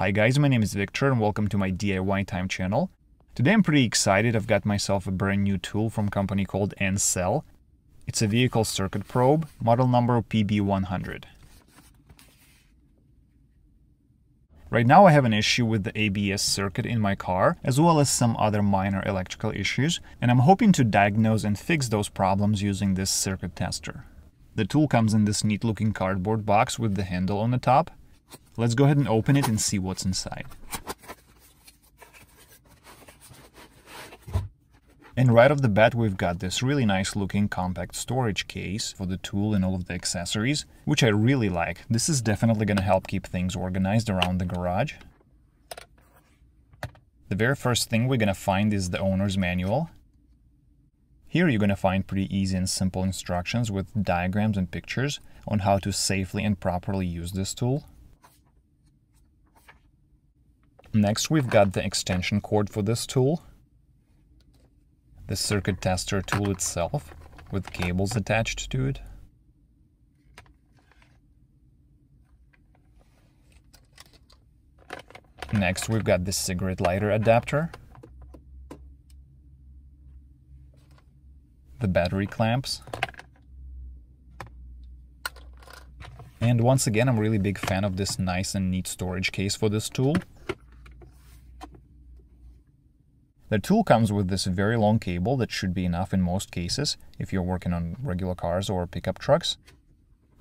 Hi guys, my name is Victor and welcome to my DIY Time channel. Today I'm pretty excited, I've got myself a brand new tool from a company called Ancel. It's a vehicle circuit probe, model number PB100. Right now I have an issue with the ABS circuit in my car, as well as some other minor electrical issues, and I'm hoping to diagnose and fix those problems using this circuit tester. The tool comes in this neat looking cardboard box with the handle on the top. Let's go ahead and open it and see what's inside. And right off the bat, we've got this really nice looking compact storage case for the tool and all of the accessories, which I really like. This is definitely going to help keep things organized around the garage. The very first thing we're going to find is the owner's manual. Here you're going to find pretty easy and simple instructions with diagrams and pictures on how to safely and properly use this tool. Next we've got the extension cord for this tool, the circuit tester tool itself with cables attached to it, Next we've got the cigarette lighter adapter, the battery clamps. And once again, I'm really big fan of this nice and neat storage case for this tool. The tool comes with this very long cable that should be enough in most cases if you're working on regular cars or pickup trucks.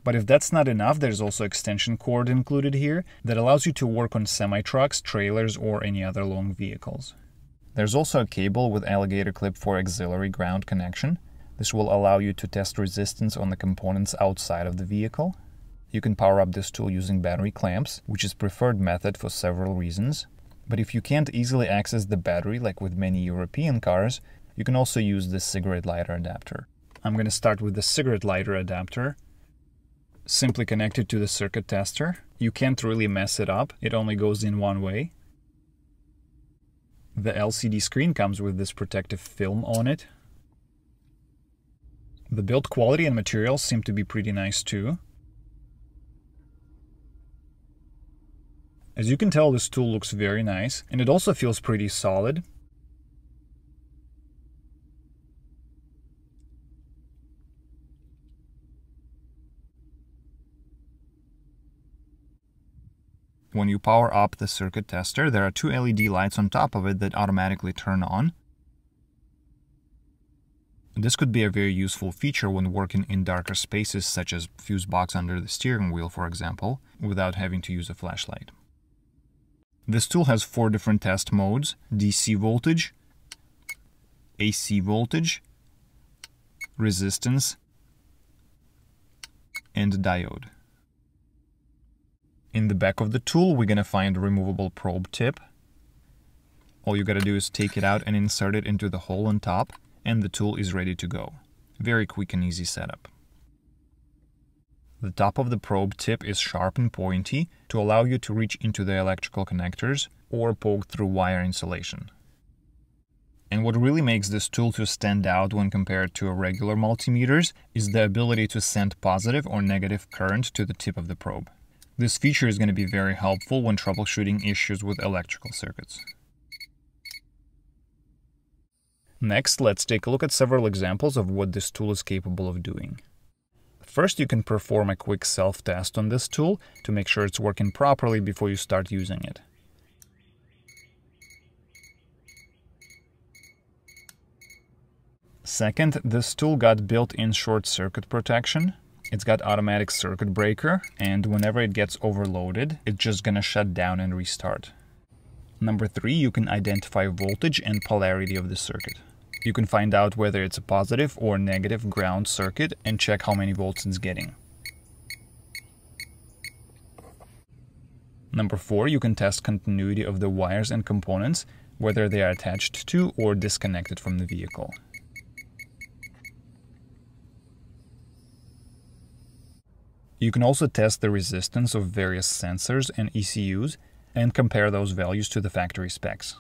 But if that's not enough, there's also extension cord included here that allows you to work on semi-trucks, trailers, or any other long vehicles. There's also a cable with alligator clip for auxiliary ground connection, this will allow you to test resistance on the components outside of the vehicle. You can power up this tool using battery clamps, which is preferred method for several reasons. But if you can't easily access the battery like with many European cars, you can also use the cigarette lighter adapter. I'm going to start with the cigarette lighter adapter. Simply connect it to the circuit tester. You can't really mess it up, it only goes in one way. The LCD screen comes with this protective film on it, the build quality and materials seem to be pretty nice too. As you can tell, this tool looks very nice, and it also feels pretty solid. When you power up the circuit tester, there are two LED lights on top of it that automatically turn on. This could be a very useful feature when working in darker spaces such as fuse box under the steering wheel, for example, without having to use a flashlight. This tool has four different test modes, DC voltage, AC voltage, resistance, and diode. In the back of the tool, we're to find a removable probe tip. All you got to do is take it out and insert it into the hole on top and the tool is ready to go. Very quick and easy setup. The top of the probe tip is sharp and pointy to allow you to reach into the electrical connectors or poke through wire insulation. And what really makes this tool to stand out when compared to a regular multimeters is the ability to send positive or negative current to the tip of the probe. This feature is going to be very helpful when troubleshooting issues with electrical circuits. Next, let's take a look at several examples of what this tool is capable of doing. First, you can perform a quick self-test on this tool to make sure it's working properly before you start using it. Second, this tool got built-in short circuit protection. It's got automatic circuit breaker, and whenever it gets overloaded, it's just gonna shut down and restart. Number three, you can identify voltage and polarity of the circuit. You can find out whether it's a positive or negative ground circuit and check how many volts it's getting. Number 4, you can test continuity of the wires and components, whether they are attached to or disconnected from the vehicle. You can also test the resistance of various sensors and ECUs and compare those values to the factory specs.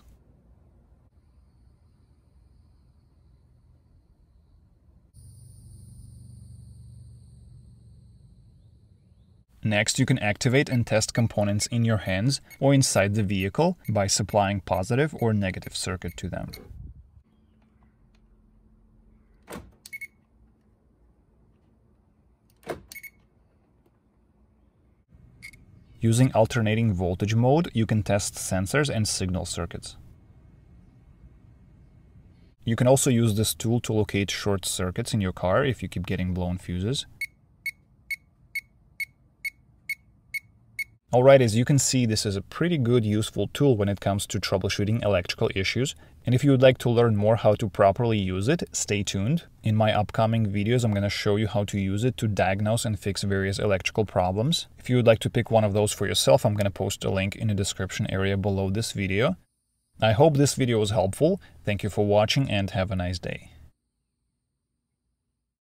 Next, you can activate and test components in your hands or inside the vehicle by supplying positive or negative circuit to them. Using alternating voltage mode, you can test sensors and signal circuits. You can also use this tool to locate short circuits in your car if you keep getting blown fuses. Alright, as you can see, this is a pretty good useful tool when it comes to troubleshooting electrical issues. And if you would like to learn more how to properly use it, stay tuned. In my upcoming videos, I'm going to show you how to use it to diagnose and fix various electrical problems. If you would like to pick one of those for yourself, I'm going to post a link in the description area below this video. I hope this video was helpful. Thank you for watching and have a nice day.